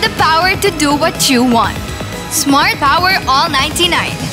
the power to do what you want. Smart Power All 99.